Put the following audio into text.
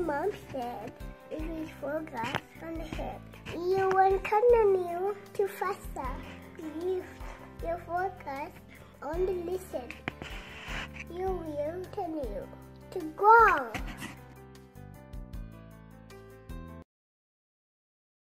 mom said if you focus on the head, you will continue to faster. If you focus on the listen, you will continue to grow.